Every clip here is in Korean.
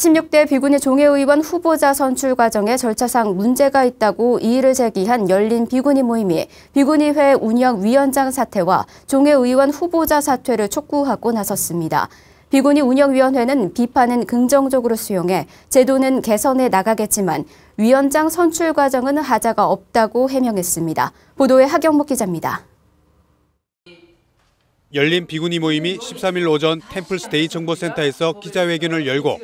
16대 비군위 종회의원 후보자 선출 과정에 절차상 문제가 있다고 이의를 제기한 열린 비군위 모임이 비군위회 운영위원장 사퇴와 종회의원 후보자 사퇴를 촉구하고 나섰습니다. 비군위 운영위원회는 비판은 긍정적으로 수용해 제도는 개선해 나가겠지만 위원장 선출 과정은 하자가 없다고 해명했습니다. 보도에 하경목 기자입니다. 열린 비군위 모임이 13일 오전 템플스테이 정보센터에서 기자회견을 열고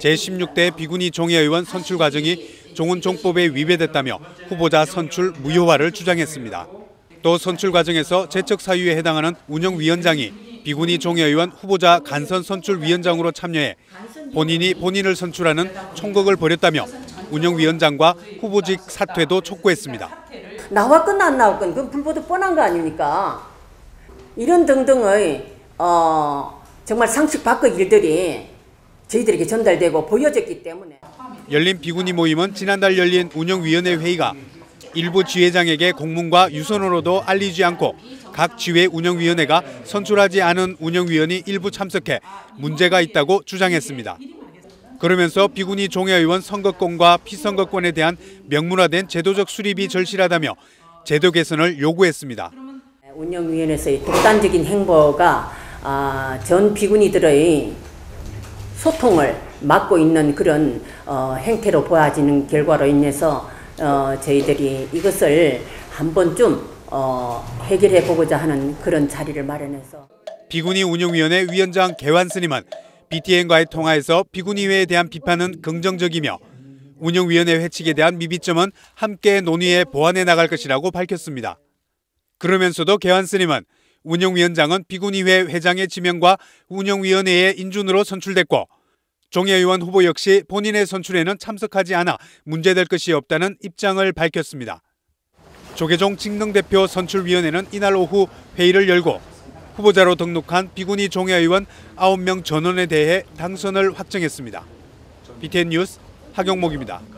제16대 비군위 종회의원 선출 과정이 종훈종법에 위배됐다며 후보자 선출 무효화를 주장했습니다. 또 선출 과정에서 제척 사유에 해당하는 운영위원장이 비군위 종회의원 후보자 간선 선출 위원장으로 참여해 본인이 본인을 선출하는 총각을 벌였다며 운영위원장과 후보직 사퇴도 촉구했습니다. 나왔건 안 나왔건 그건 불보듯 뻔한 거 아닙니까? 이런 등등의 어, 정말 상식 밖의 일들이 저희들에게 전달되고 보여졌기 때문에 열린 비군위 모임은 지난달 열린 운영위원회 회의가 일부 지회장에게 공문과 유선으로도 알리지 않고 각 지회 운영위원회가 선출하지 않은 운영위원이 일부 참석해 문제가 있다고 주장했습니다. 그러면서 비군위 종회의원 선거권과 피선거권에 대한 명문화된 제도적 수립이 절실하다며 제도 개선을 요구했습니다. 운영위원회에서의 독단적인 행보가 아, 전 비군이들의 소통을 막고 있는 그런 어, 행태로 보아지는 결과로 인해서 어, 저희들이 이것을 한 번쯤 어, 해결해 보고자 하는 그런 자리를 마련해서 비군위 운영위원회 위원장 개환 스님은 BTN과의 통화에서 비군위회에 대한 비판은 긍정적이며 운영위원회 회칙에 대한 미비점은 함께 논의해 보완해 나갈 것이라고 밝혔습니다. 그러면서도 개환 스님은 운영위원장은 비군위회 회장의 지명과 운영위원회의 인준으로 선출됐고 종회의원 후보 역시 본인의 선출에는 참석하지 않아 문제될 것이 없다는 입장을 밝혔습니다. 조계종 직능대표 선출위원회는 이날 오후 회의를 열고 후보자로 등록한 비군위 종회의원 9명 전원에 대해 당선을 확정했습니다. BTN 뉴스 하경목입니다.